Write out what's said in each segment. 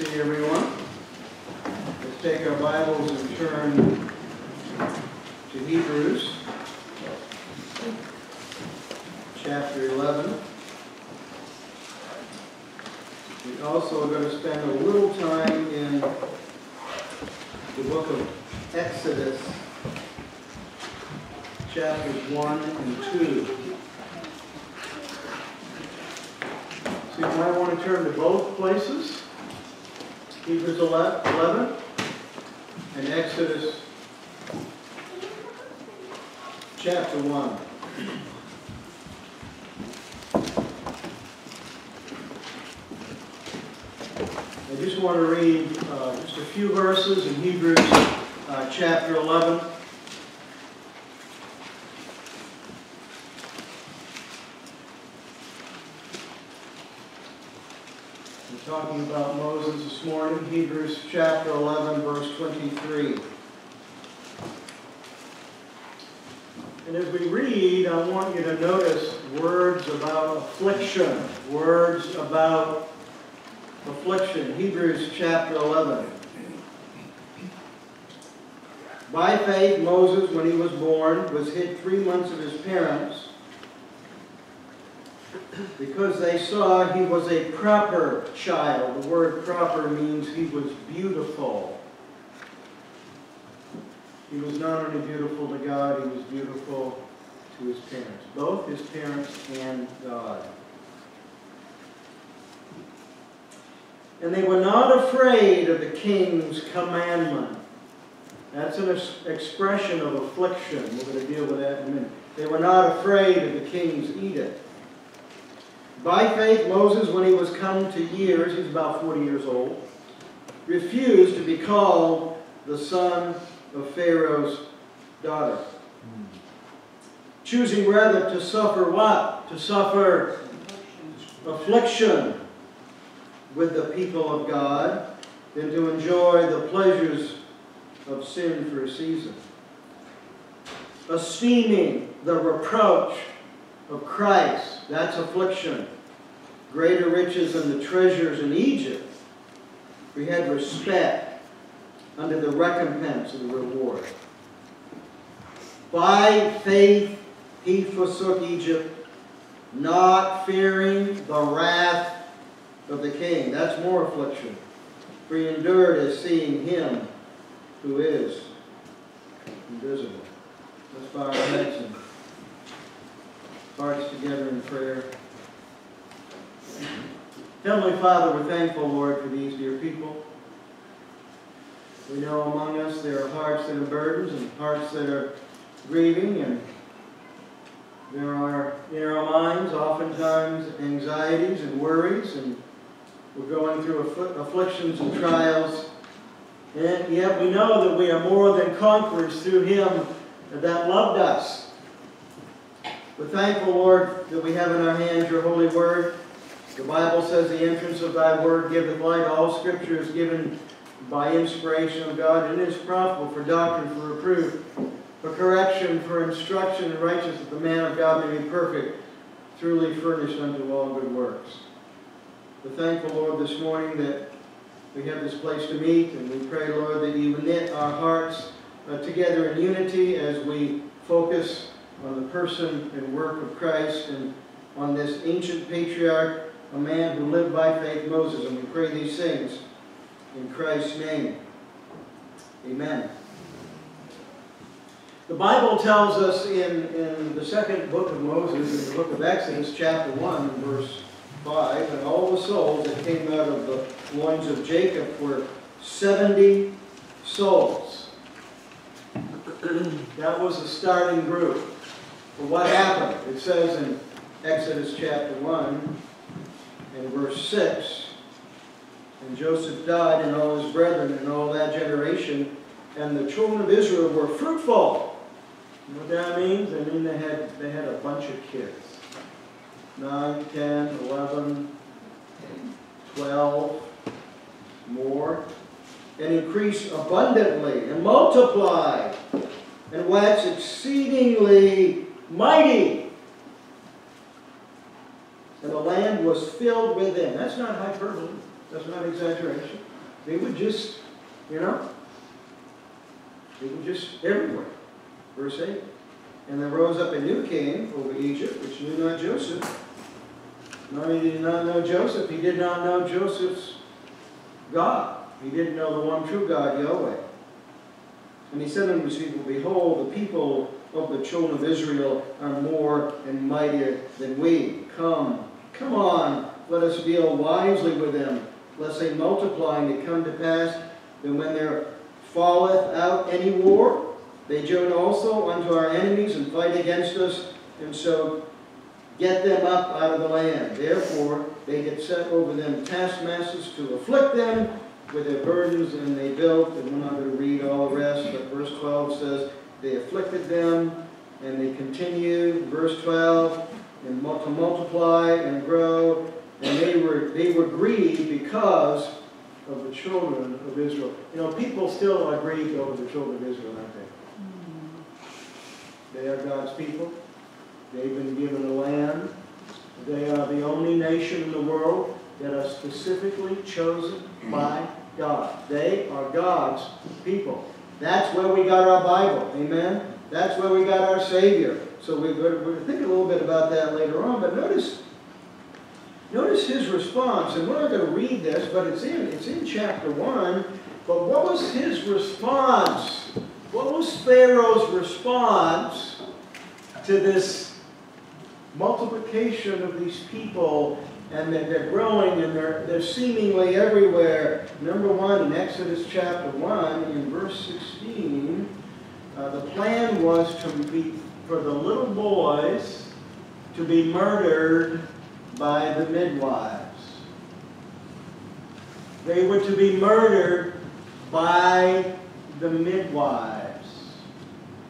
see everyone. Let's take our Bibles and turn to Hebrews, chapter 11. We also are going to spend a little time in the book of Exodus, chapters 1 and 2. So you might want to turn to both places, Hebrews 11 and Exodus chapter 1. I just want to read uh, just a few verses in Hebrews uh, chapter 11. We're talking about Moses this morning, Hebrews chapter 11, verse 23. And as we read, I want you to notice words about affliction, words about affliction. Hebrews chapter 11. By faith, Moses, when he was born, was hid three months of his parents because they saw he was a proper child. The word proper means he was beautiful. He was not only beautiful to God, he was beautiful to his parents, both his parents and God. And they were not afraid of the king's commandment. That's an expression of affliction. We're going to deal with that in a minute. They were not afraid of the king's edict. By faith, Moses, when he was come to years, he's about 40 years old, refused to be called the son of Pharaoh's daughter. Choosing rather to suffer what? To suffer affliction with the people of God than to enjoy the pleasures of sin for a season. Esteeming the reproach of Christ, that's affliction. Greater riches than the treasures in Egypt. We had respect under the recompense of the reward. By faith he forsook Egypt, not fearing the wrath of the king. That's more affliction. For he endured as seeing him who is invisible. Let's our and hearts together in prayer. Heavenly Father, we're thankful, Lord, for these dear people. We know among us there are hearts that are burdens and hearts that are grieving, and there are in our minds oftentimes anxieties and worries, and we're going through afflictions and trials. And yet we know that we are more than conquerors through Him that loved us. We're thankful, Lord, that we have in our hands your holy word. The Bible says the entrance of thy word giveth light. All scripture is given by inspiration of God and is profitable for doctrine, for reproof, for correction, for instruction in righteousness, that the man of God may be perfect, truly furnished unto all good works. We're thankful, Lord, this morning that we have this place to meet, and we pray, Lord, that you knit our hearts uh, together in unity as we focus on the person and work of Christ and on this ancient patriarch, a man who lived by faith, Moses. And we pray these things in Christ's name. Amen. The Bible tells us in, in the second book of Moses, in the book of Exodus, chapter 1, verse 5, and all the souls that came out of the loins of Jacob were 70 souls. that was the starting group. But what happened? It says in Exodus chapter 1 and verse 6, and Joseph died and all his brethren and all that generation, and the children of Israel were fruitful. You know what that means? I mean they had, they had a bunch of kids. 9, 10, 11, 12, more, and increased abundantly, and multiplied, and waxed exceedingly mighty. And the land was filled with them. That's not hyperbole. That's not exaggeration. They were just, you know, they were just everywhere. Verse 8. And there rose up a new king over Egypt, which knew not Joseph. Not only did he not know Joseph, he did not know Joseph's God. He didn't know the one true God, Yahweh. And he said unto his people, Behold, the people of the children of Israel are more and mightier than we. Come, come on, let us deal wisely with them, lest they multiply and it come to pass that when there falleth out any war, they join also unto our enemies and fight against us, and so get them up out of the land. Therefore, they get set over them taskmasters to afflict them with their burdens, and they built, and we're not going to read all the rest, but verse 12 says, they afflicted them, and they continued, verse 12, and to multiply and grow, and they were, they were grieved because of the children of Israel. You know, people still are grieved over the children of Israel, aren't they? Mm-hmm. They are God's people. They've been given a land. They are the only nation in the world that are specifically chosen by God. They are God's people. That's where we got our Bible. Amen? That's where we got our Savior. So we're going to think a little bit about that later on. But notice, notice his response. And we're not going to read this, but it's in, it's in chapter 1. But what was his response? What was Pharaoh's response to this multiplication of these people and that they're growing and they're, they're seemingly everywhere. Number one, in Exodus chapter 1, in verse 16, uh, the plan was to be for the little boys to be murdered by the midwives. They were to be murdered by the midwives.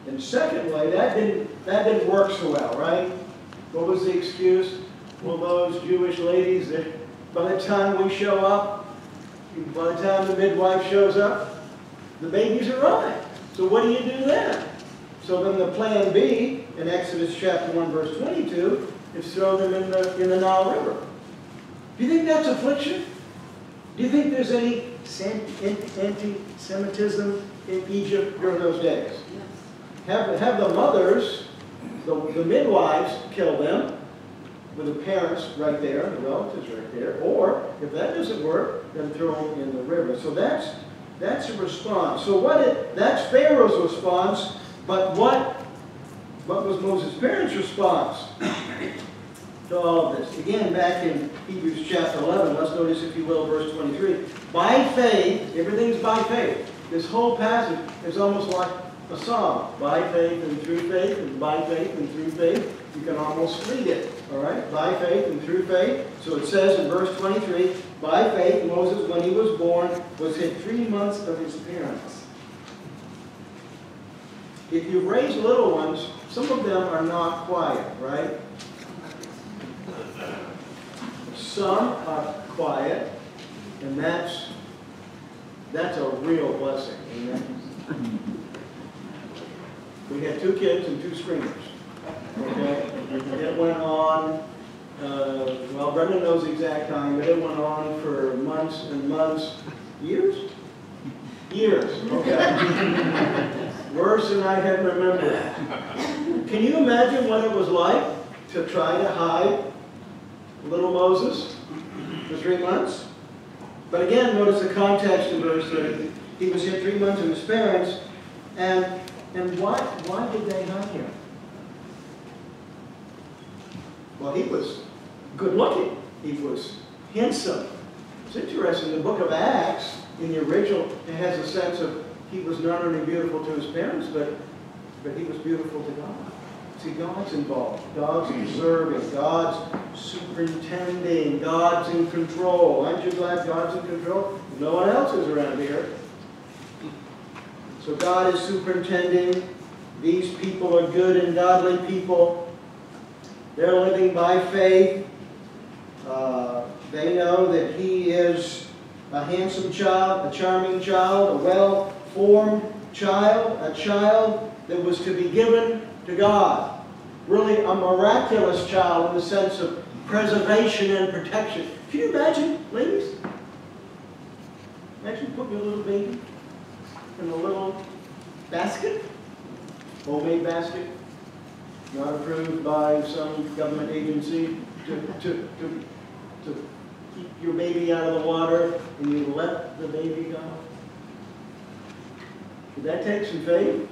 And secondly, that didn't, that didn't work so well, right? What was the excuse? Well, those Jewish ladies that by the time we show up, by the time the midwife shows up, the babies are arrive. So what do you do then? So then the plan B in Exodus chapter 1 verse 22 is throw them in the, in the Nile River. Do you think that's affliction? Do you think there's any anti-Semitism in Egypt during those days? Have, have the mothers, the, the midwives, kill them, with the parents right there, the relatives right there, or if that doesn't work, then throw them in the river. So that's that's a response. So what it, that's Pharaoh's response, but what what was Moses' parents' response to all of this? Again, back in Hebrews chapter 11, let's notice, if you will, verse 23. By faith, everything's by faith. This whole passage is almost like a song. By faith and through faith, and by faith and through faith. You can almost read it. All right? By faith and through faith. So it says in verse 23, by faith Moses, when he was born, was hid three months of his parents. If you raise little ones, some of them are not quiet, right? Some are quiet, and that's that's a real blessing. Amen. We had two kids and two screamers. Okay? It went on, uh, well, Brendan knows the exact time, but it went on for months and months, years? Years, okay. Worse than I had remembered. Can you imagine what it was like to try to hide little Moses for three months? But again, notice the context in verse 30. He was here three months with his parents, and, and why, why did they hide him? Well, he was good looking. He was handsome. It's interesting, the book of Acts, in the original, it has a sense of he was not only beautiful to his parents, but, but he was beautiful to God. See, God's involved. God's hmm. observing. God's superintending. God's in control. Aren't you glad God's in control? No one else is around here. So God is superintending. These people are good and godly people. They're living by faith. Uh, they know that he is a handsome child, a charming child, a well-formed child, a child that was to be given to God. Really a miraculous child in the sense of preservation and protection. Can you imagine, ladies? Imagine putting a little baby basket, homemade basket, not approved by some government agency to, to, to, to keep your baby out of the water, and you let the baby go. Did that take some faith?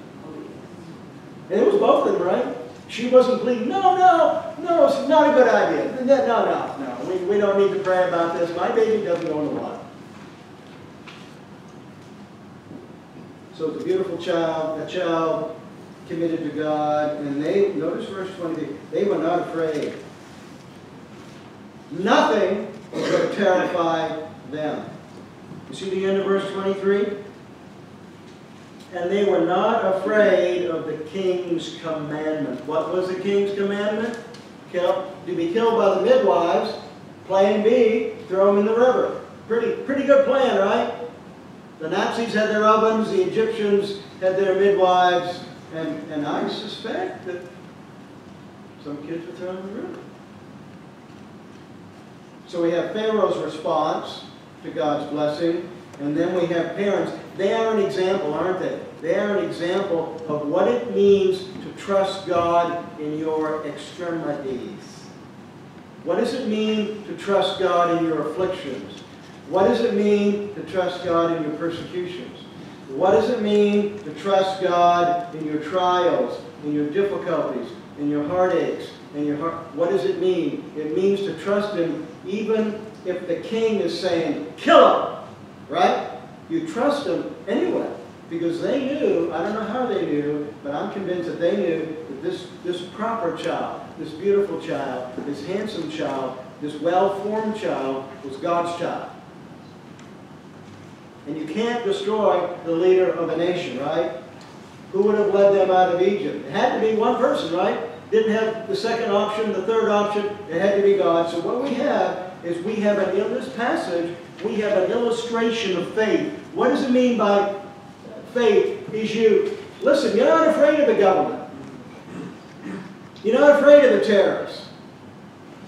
And it was both of them, right? She wasn't pleading, no, no, no, it's not a good idea. No, no, no. We, we don't need to pray about this. My baby doesn't go in the water. So it's a beautiful child, a child committed to God, and they, notice verse 20, they were not afraid. Nothing could terrify them. You see the end of verse 23? And they were not afraid of the king's commandment. What was the king's commandment? Kill, to be killed by the midwives. Plan B, throw them in the river. Pretty, pretty good plan, right? The Nazis had their ovens, the Egyptians had their midwives, and, and I suspect that some kids were thrown in the river. So we have Pharaoh's response to God's blessing, and then we have parents. They are an example, aren't they? They are an example of what it means to trust God in your extremities. What does it mean to trust God in your afflictions? What does it mean to trust God in your persecutions? What does it mean to trust God in your trials, in your difficulties, in your heartaches, in your heart? What does it mean? It means to trust Him even if the king is saying, kill him, right? You trust him anyway because they knew, I don't know how they knew, but I'm convinced that they knew that this, this proper child, this beautiful child, this handsome child, this well-formed child was God's child. And you can't destroy the leader of a nation, right? Who would have led them out of Egypt? It had to be one person, right? Didn't have the second option, the third option. It had to be God. So what we have is we have an, in this passage, we have an illustration of faith. What does it mean by faith? Is you, listen, you're not afraid of the government. You're not afraid of the terrorists.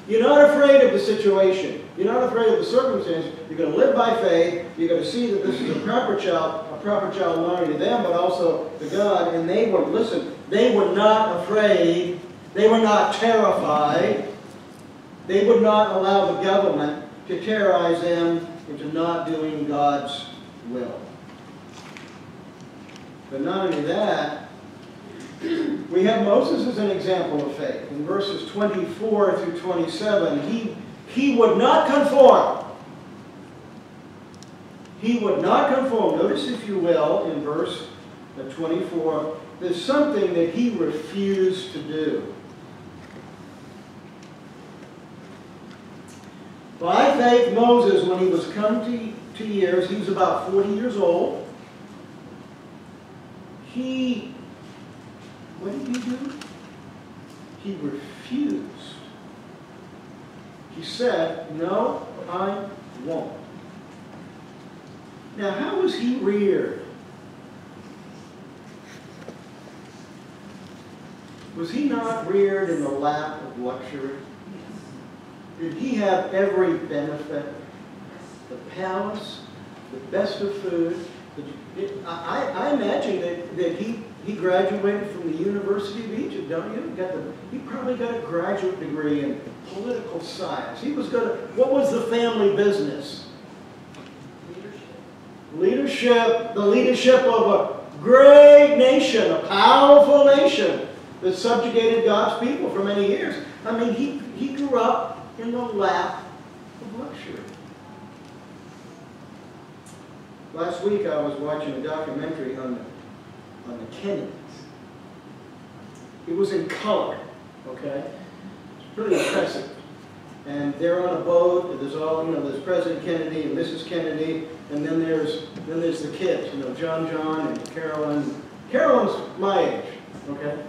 You're not afraid of the situation. You're not afraid of the circumstances. You're going to live by faith. You're going to see that this is a proper child, a proper child not only to them, but also to God. And they were, listen, they were not afraid. They were not terrified. They would not allow the government to terrorize them into not doing God's will. But not only that, we have Moses as an example of faith. In verses 24 through 27, he, he would not conform. He would not conform. Notice, if you will, in verse 24, there's something that he refused to do. By faith, Moses, when he was come to, to years, he was about 40 years old. He what did he do? He refused. He said, No, I won't. Now, how was he reared? Was he not reared in the lap of luxury? Did he have every benefit? The palace, the best of food. I, I imagine that, that he he graduated from the University of Egypt, don't you? Got the, he probably got a graduate degree in political science. He was going to, what was the family business? Leadership. The leadership of a great nation, a powerful nation that subjugated God's people for many years. I mean, he, he grew up in the lap of luxury. Last week I was watching a documentary on the on the Kennedys. It was in color, okay? It's pretty impressive. And they're on a boat, and there's all, you know, there's President Kennedy and Mrs. Kennedy, and then there's then there's the kids, you know, John John and Carolyn. Carolyn's my age, okay?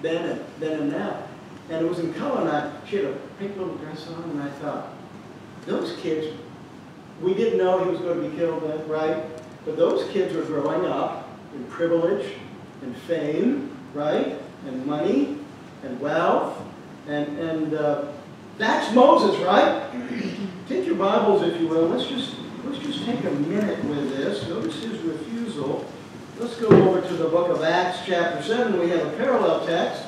Then and then and now. And it was in color, and I, she had a pink little dress on, and I thought, those kids, we didn't know he was going to be killed then, right? But those kids were growing up in privilege and fame, right? And money and wealth. And, and uh, that's Moses, right? Take your Bibles, if you will. Let's just let's just take a minute with this. Notice his refusal. Let's go over to the book of Acts, chapter 7. We have a parallel text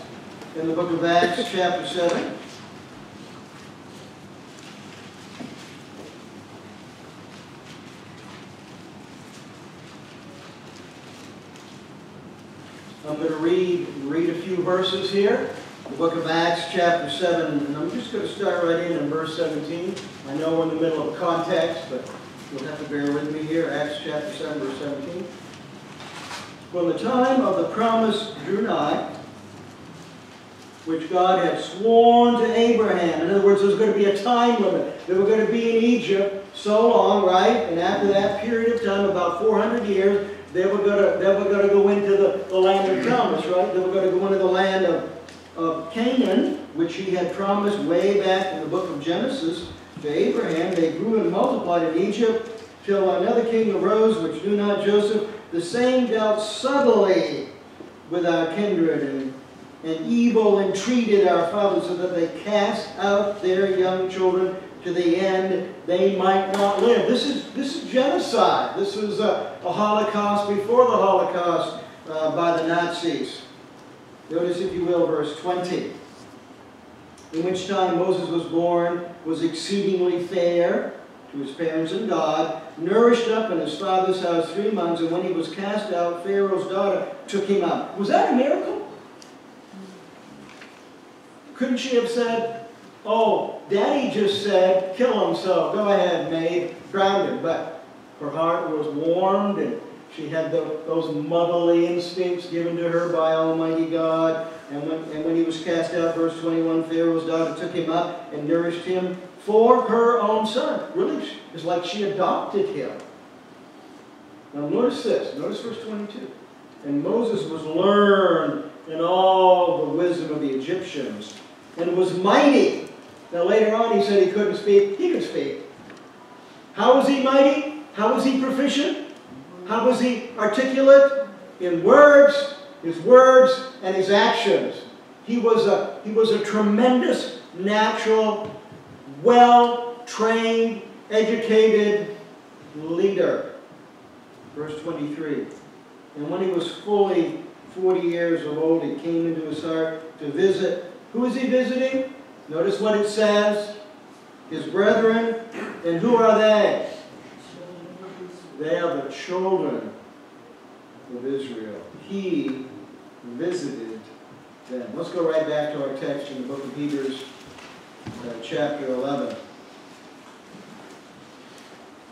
in the book of Acts, chapter 7. I'm going to read, read a few verses here. The book of Acts, chapter 7, and I'm just going to start right in in verse 17. I know we're in the middle of context, but you'll have to bear with me here. Acts chapter 7, verse 17. When the time of the promise drew nigh, which God had sworn to Abraham. In other words, there's going to be a time limit. They were going to be in Egypt so long, right? And after that period of time, about 400 years, they were going to, they were going to go into the, the land of promise, right? They were going to go into the land of, of Canaan, which he had promised way back in the book of Genesis to Abraham. They grew and multiplied in Egypt till another king arose, which knew not Joseph. The same dealt subtly with our kindred and, and evil entreated our fathers so that they cast out their young children to the end they might not live. This is, this is genocide. This was a, a Holocaust before the Holocaust uh, by the Nazis. Notice, if you will, verse 20. In which time Moses was born, was exceedingly fair to his parents and God, nourished up in his father's house three months, and when he was cast out, Pharaoh's daughter took him up. Was that a miracle? Couldn't she have said, Oh, Daddy just said, kill himself. Go ahead, maid, drown him. But her heart was warmed and she had the, those motherly instincts given to her by Almighty God. And when, and when he was cast out, verse 21, Pharaoh's daughter took him up and nourished him for her own son. Really, it's like she adopted him. Now notice this. Notice verse 22. And Moses was learned in all the wisdom of the Egyptians and was mighty now later on he said he couldn't speak. He could speak. How was he mighty? How was he proficient? How was he articulate? In words, his words, and his actions. He was a, he was a tremendous, natural, well-trained, educated leader. Verse 23. And when he was fully 40 years of old, he came into his heart to visit. Who is he visiting? Notice what it says. His brethren. And who are they? They are the children of Israel. He visited them. Let's go right back to our text in the book of Hebrews, uh, chapter 11.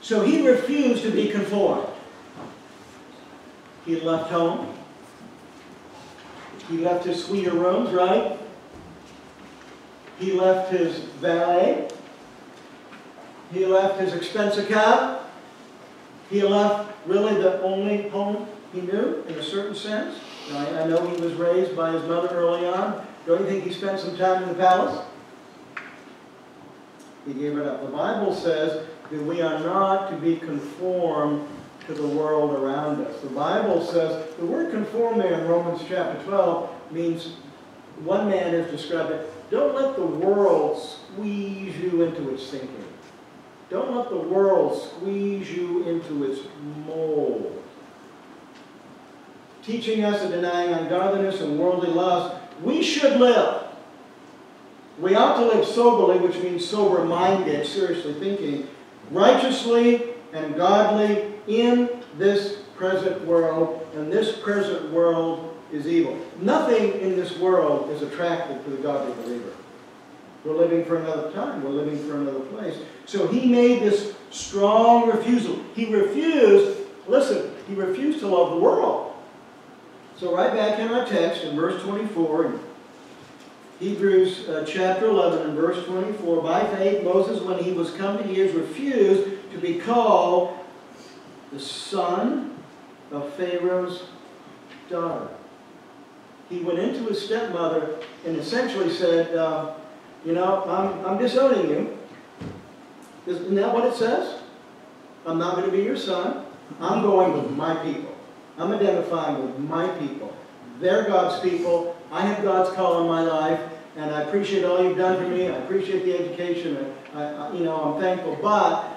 So he refused to be conformed. He left home. He left his suite of rooms, right? He left his valet. He left his expensive car. He left really the only home he knew, in a certain sense. I, I know he was raised by his mother early on. Don't you think he spent some time in the palace? He gave it up. The Bible says that we are not to be conformed to the world around us. The Bible says, the word conform there in Romans chapter 12 means, one man has described it, don't let the world squeeze you into its thinking. Don't let the world squeeze you into its mold. Teaching us and denying ungodliness and worldly lust, we should live. We ought to live soberly, which means sober-minded, seriously thinking, righteously and godly in this present world, and this present world is evil. Nothing in this world is attractive to the godly believer. We're living for another time. We're living for another place. So he made this strong refusal. He refused, listen, he refused to love the world. So right back in our text in verse 24, in Hebrews uh, chapter 11 and verse 24, by faith Moses, when he was come to years, refused to be called the son of Pharaoh's daughter he went into his stepmother and essentially said, uh, you know, I'm, I'm disowning you. Isn't that what it says? I'm not going to be your son. I'm going with my people. I'm identifying with my people. They're God's people. I have God's call in my life, and I appreciate all you've done for me. I appreciate the education. I, I, you know, I'm thankful. But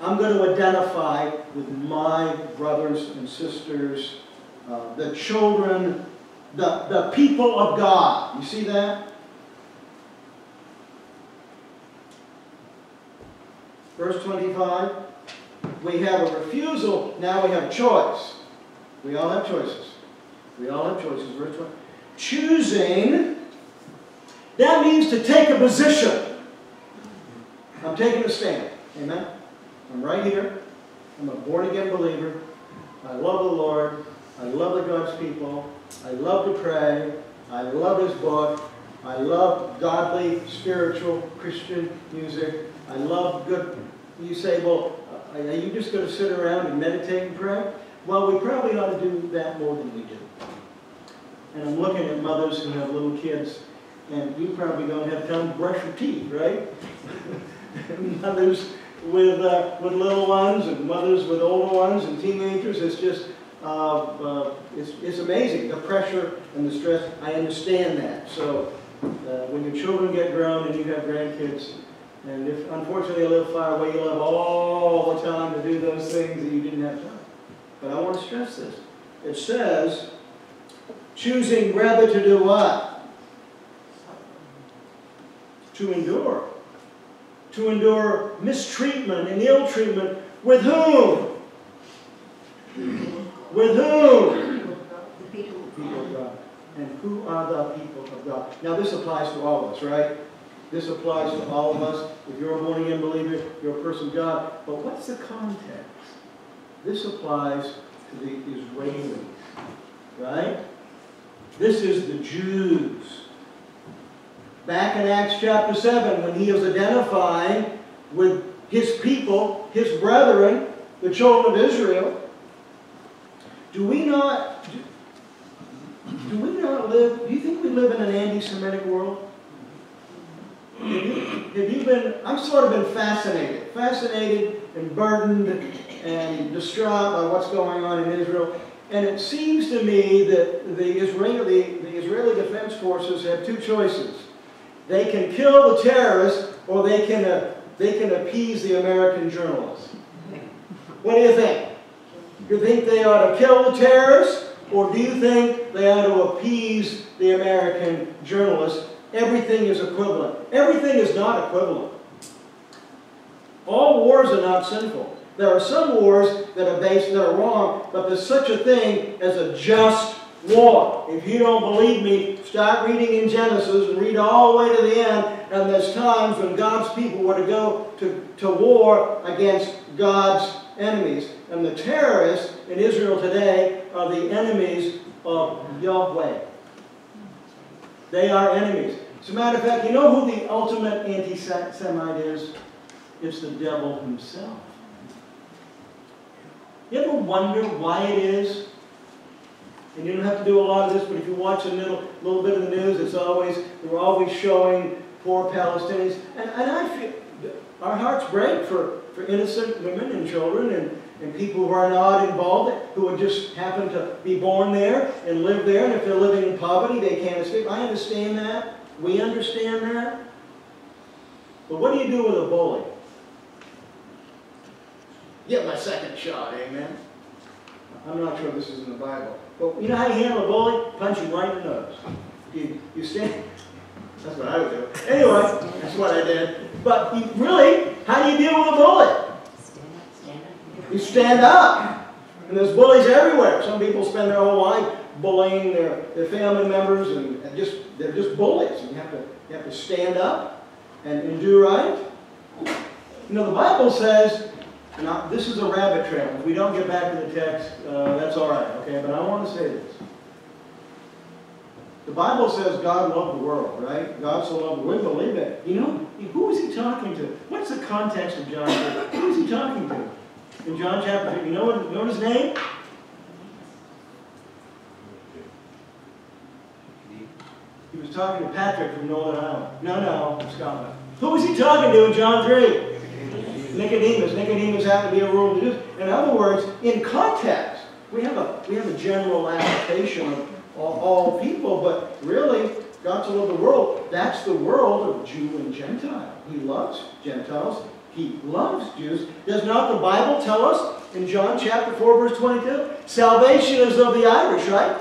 I'm going to identify with my brothers and sisters, uh, the children, the, the people of God. You see that? Verse 25, we have a refusal, now we have choice. We all have choices. We all have choices. Verse 20. Choosing, that means to take a position. I'm taking a stand. Amen? I'm right here. I'm a born again believer. I love the Lord. I love the God's people. I love to pray. I love His book. I love godly, spiritual, Christian music. I love good. You say, well, are you just going to sit around and meditate and pray? Well, we probably ought to do that more than we do. And I'm looking at mothers who have little kids, and you probably don't have time to brush your teeth, right? mothers with, uh, with little ones and mothers with older ones and teenagers, it's just, uh, uh, it's, it's amazing, the pressure and the stress. I understand that. So uh, when your children get grown and you have grandkids, and if unfortunately they live far away, you'll have all the time to do those things that you didn't have time. But I want to stress this. It says, choosing rather to do what? To endure. To endure mistreatment and ill treatment with whom? With whom? The people of People God. of God. And who are the people of God? Now this applies to all of us, right? This applies to all of us. If you're a born again believer, you're a person of God. But what's the context? This applies to the Israelis, right? This is the Jews. Back in Acts chapter 7, when he is identifying with his people, his brethren, the children of Israel, do we not, do, do we not live, do you think we live in an anti-Semitic world? Have you, been, I've sort of been fascinated, fascinated and burdened and distraught by what's going on in Israel. And it seems to me that the Israeli, the Israeli Defense Forces have two choices. They can kill the terrorists or they can, uh, they can appease the American journalists. What do you think? Do you think they ought to kill the terrorists or do you think they ought to appease the American journalists? Everything is equivalent. Everything is not equivalent. All wars are not sinful. There are some wars that are based that are wrong, but there's such a thing as a just war. If you don't believe me, start reading in Genesis and read all the way to the end. And there's times when God's people were to go to, to war against God's enemies. And the terrorists in Israel today are the enemies of Yahweh. They are enemies. As a matter of fact, you know who the ultimate anti-Semite is? It's the devil himself. You ever wonder why it is? And you don't have to do a lot of this, but if you watch a little, little bit of the news, it's always, they're always showing poor Palestinians. And, and I feel, our hearts break for, for innocent women and children and, and people who are not involved, who would just happen to be born there and live there, and if they're living in poverty, they can't escape. I understand that. We understand that. But what do you do with a bully? Get my second shot, amen? I'm not sure this is in the Bible. But you know how you handle a bully? Punch him right in the nose. You, you stand. That's what I would do. Anyway, that's what I did. But really, how do you deal with a bully? Stand up, stand up. You stand up. And there's bullies everywhere. Some people spend their whole life bullying their, their family members and, and just they're just bullies. And you have to you have to stand up and, and do right. You know, the Bible says, now this is a rabbit trail. If we don't get back to the text, uh, that's all right, okay? But I want to say this. The Bible says God loved the world, right? God so loved the world. We believe it. You know, who is he talking to? What's the context of John 3? Who is he talking to? In John chapter 3, you know, what, you know his name? He was talking to Patrick from Northern Ireland. No, no, Scotland. Who was he talking to in John 3? Nicodemus. Nicodemus happened to be a ruler. In other words, in context, we have a, we have a general application of all, all people, but really, God so loved the world, that's the world of Jew and Gentile. He loves Gentiles. He loves Jews. Does not the Bible tell us in John chapter 4, verse 22? Salvation is of the Irish, right?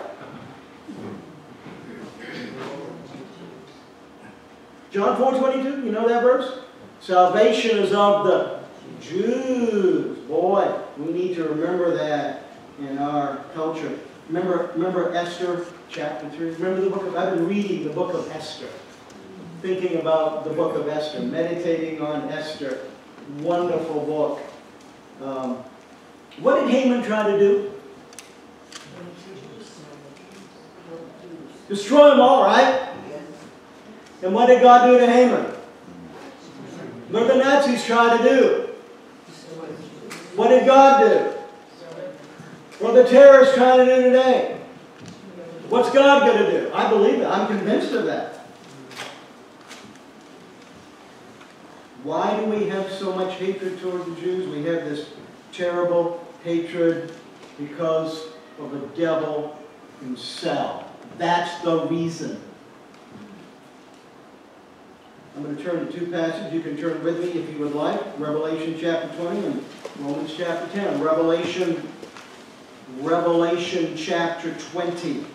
John 4, 22, you know that verse? Salvation is of the Jews. Boy, we need to remember that in our culture. Remember, remember Esther chapter 3? Remember the book of, I've been reading the book of Esther. Thinking about the book of Esther, meditating on Esther. Wonderful book. Um, what did Haman try to do? Destroy them all, right? And what did God do to Haman? What did the Nazis try to do? What did God do? What are the terrorists trying to do today? What's God going to do? I believe it. I'm convinced of that. Why do we have so much hatred toward the Jews? We have this terrible hatred because of the devil himself. That's the reason. I'm going to turn to two passages. You can turn with me if you would like. Revelation chapter 20 and Romans chapter 10. Revelation, Revelation chapter 20.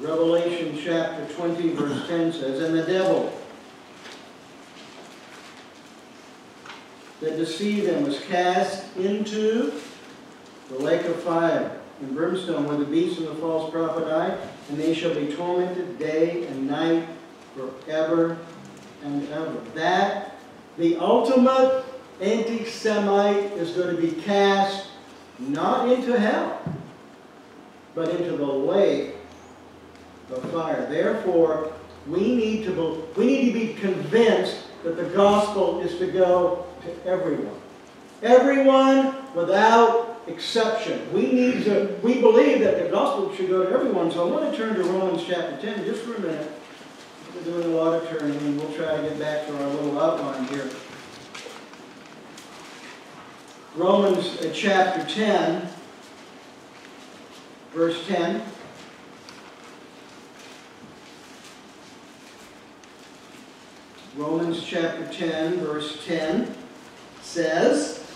Revelation chapter 20, verse 10 says, And the devil that deceived them was cast into the lake of fire and brimstone where the beast and the false prophet die, and they shall be tormented day and night forever and ever. That, the ultimate anti-Semite is going to be cast not into hell, but into the lake of fire. Therefore, we need to be, we need to be convinced that the gospel is to go to everyone. Everyone without exception. We need to, we believe that the gospel should go to everyone. So I want to turn to Romans chapter 10 just for a minute. Doing a lot of turning and we'll try to get back to our little outline here. Romans uh, chapter 10, verse 10. Romans chapter 10, verse 10 says,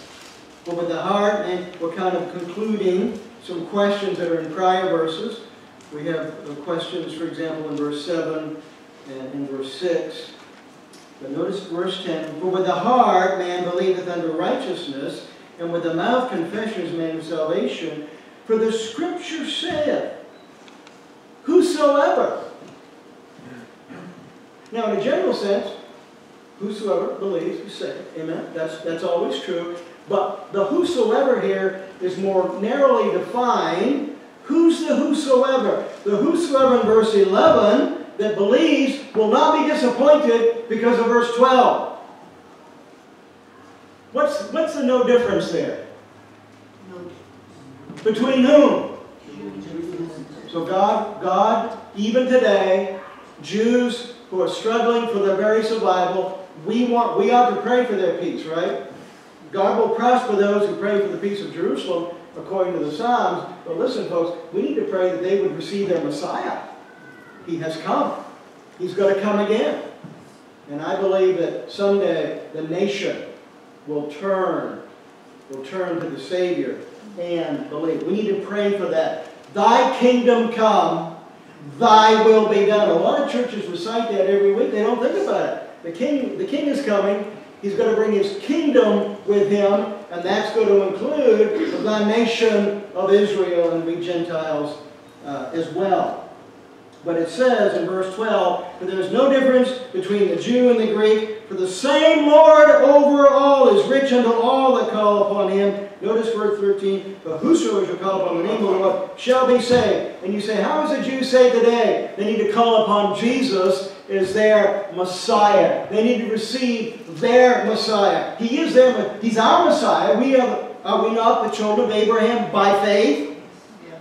but with the heart, and we're kind of concluding some questions that are in prior verses. We have questions, for example, in verse 7 and in verse 6. But notice verse 10, For with the heart man believeth unto righteousness, and with the mouth confession is made of salvation. For the scripture saith, Whosoever. Now, in a general sense, whosoever believes is saved. Amen? That's, that's always true. But the whosoever here is more narrowly defined. Who's the whosoever? The whosoever in verse 11 that believes will not be disappointed because of verse 12. What's, what's the no difference there? Between whom? So God, God, even today, Jews who are struggling for their very survival, we want, we ought to pray for their peace, right? God will prosper those who pray for the peace of Jerusalem, according to the Psalms. But listen, folks, we need to pray that they would receive their Messiah. He has come. He's going to come again. And I believe that someday the nation will turn, will turn to the Savior and believe. We need to pray for that. Thy kingdom come, thy will be done. A lot of churches recite that every week. They don't think about it. The king, the king is coming. He's going to bring his kingdom with him, and that's going to include the nation of Israel and we Gentiles uh, as well. But it says in verse 12, For there is no difference between the Jew and the Greek, for the same Lord over all is rich unto all that call upon him. Notice verse 13, But whosoever shall call upon the name of the Lord shall be saved. And you say, How is a Jew saved today? They need to call upon Jesus as their Messiah. They need to receive their Messiah. He is their He's our Messiah. We are, are we not the children of Abraham by faith?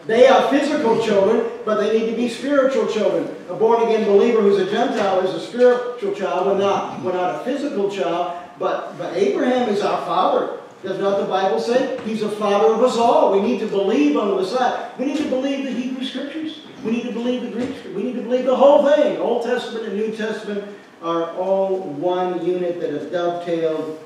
They are physical children, but they need to be spiritual children. A born-again believer who's a Gentile is a spiritual child. We're not, we're not a physical child, but, but Abraham is our father. Does not the Bible say? He's a father of us all. We need to believe on the Messiah. We need to believe the Hebrew Scriptures. We need to believe the Greek. We need to believe the whole thing. Old Testament and New Testament are all one unit that is dovetailed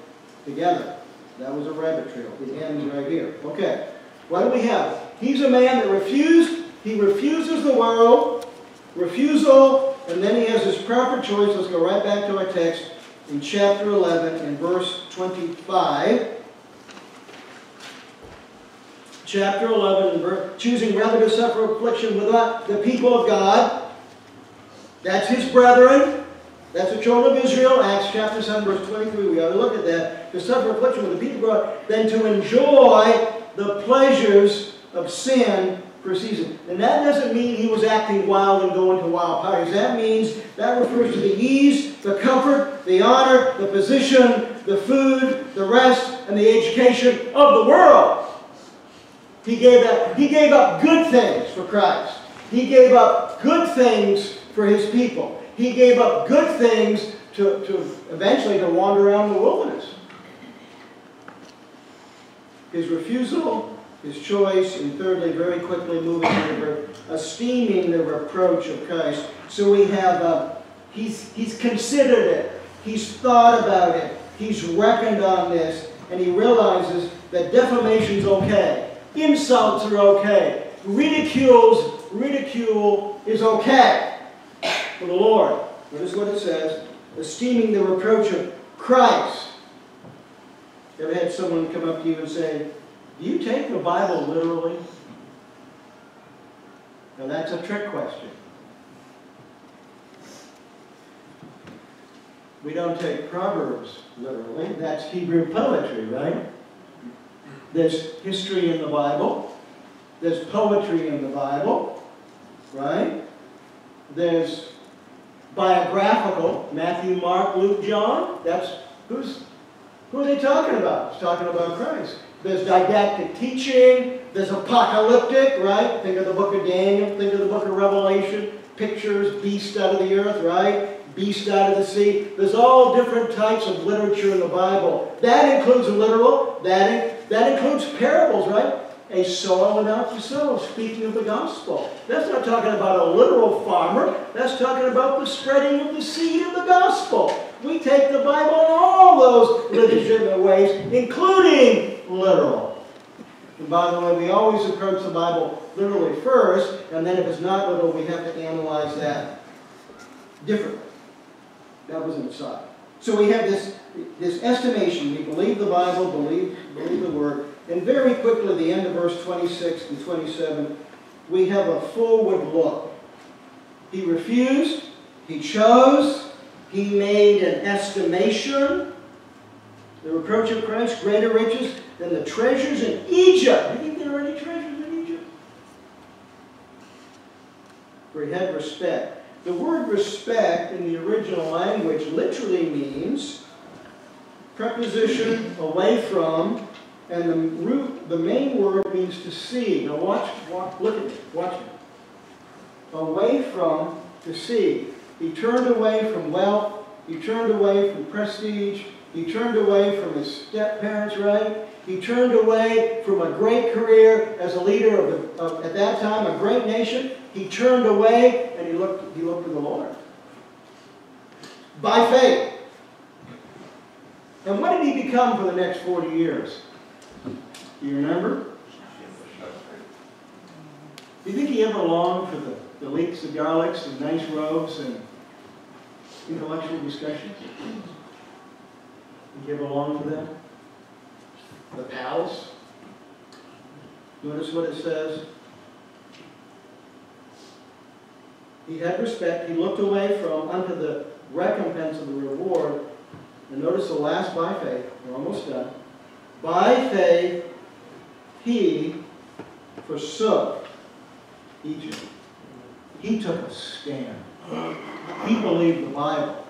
together. That was a rabbit trail. It ends right here. Okay. What do we have? He's a man that refused, he refuses the world, refusal, and then he has his proper choice. Let's go right back to our text in chapter 11 in verse 25. Chapter 11, verse, choosing rather to suffer affliction with the people of God. That's his brethren. That's the children of Israel. Acts chapter 7, verse 23. We ought to look at that. To suffer affliction with the people of God, than to enjoy the pleasures of sin for a season. And that doesn't mean he was acting wild and going to wild parties. That means, that refers to the ease, the comfort, the honor, the position, the food, the rest, and the education of the world. He gave up, he gave up good things for Christ. He gave up good things for his people. He gave up good things to, to eventually to wander around the wilderness. His refusal, his choice, and thirdly, very quickly moving over, esteeming the reproach of Christ. So we have, uh, he's, he's considered it, he's thought about it, he's reckoned on this, and he realizes that defamation's okay. Insults are okay. Ridicules, ridicule is okay for the Lord. Notice what it says. Esteeming the reproach of Christ. Ever had someone come up to you and say, do you take the Bible literally? Now that's a trick question. We don't take Proverbs literally. That's Hebrew poetry, right? There's history in the Bible. There's poetry in the Bible, right? There's biographical, Matthew, Mark, Luke, John. That's who's who are they talking about? It's talking about Christ. There's didactic teaching. There's apocalyptic, right? Think of the book of Daniel. Think of the book of Revelation. Pictures, beast out of the earth, right? Beast out of the sea. There's all different types of literature in the Bible. That includes literal. That, that includes parables, right? A sower went out to sow, speaking of the gospel. That's not talking about a literal farmer. That's talking about the spreading of the seed of the gospel. We take the Bible in all those legitimate ways, including literal. And by the way, we always approach the Bible literally first, and then if it's not literal, we have to analyze that differently. That was an aside. So we have this, this estimation. We believe the Bible, believe, believe the Word. And very quickly, the end of verse 26 and 27, we have a forward look. He refused, he chose, he made an estimation. The reproach of Christ, greater riches than the treasures in Egypt. Do you think there are any treasures in Egypt? For he had respect. The word respect in the original language literally means preposition away from, and the root, the main word means to see. Now watch, watch look at me, watch me. Away from, to see. He turned away from wealth, he turned away from prestige, he turned away from his step-parents, right? He turned away from a great career as a leader of, of, at that time, a great nation. He turned away and he looked, he looked to the Lord. By faith. And what did he become for the next 40 years? Do you remember? Do you think he ever longed for the, the leeks and garlics and nice robes and intellectual discussions? You ever long for that? The palace? Notice what it says. He had respect. He looked away from unto the recompense of the reward. And notice the last by faith. We're almost done. By faith, he forsook Egypt. He took a stand. He believed the Bible.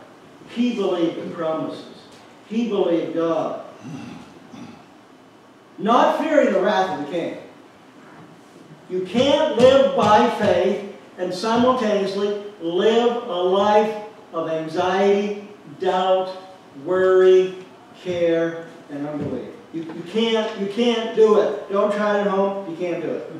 He believed the promises. He believed God. Not fearing the wrath of the king. You can't live by faith and simultaneously live a life of anxiety, doubt, worry, care, and unbelief. You, you, can't, you can't do it. Don't try it at home. You can't do it.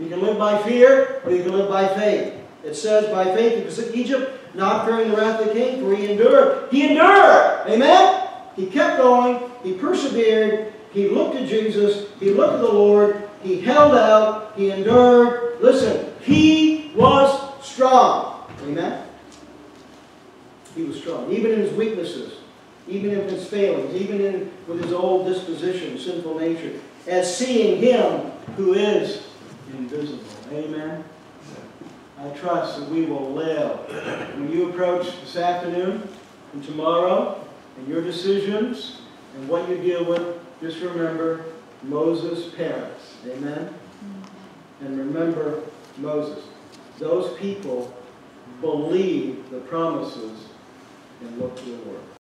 You can live by fear, or you can live by faith. It says by faith because Egypt, not fearing the wrath of the king, for he endured. He endured! Amen? He kept going, he persevered, he looked at Jesus, he looked at the Lord, he held out, he endured. Listen, he was strong. Amen? He was strong, even in his weaknesses, even in his failings, even in, with his old disposition, sinful nature, as seeing him who is invisible. Amen? I trust that we will live. When you approach this afternoon and tomorrow, and your decisions and what you deal with, just remember Moses' parents. Amen? And remember Moses. Those people believed the promises and looked to the Lord.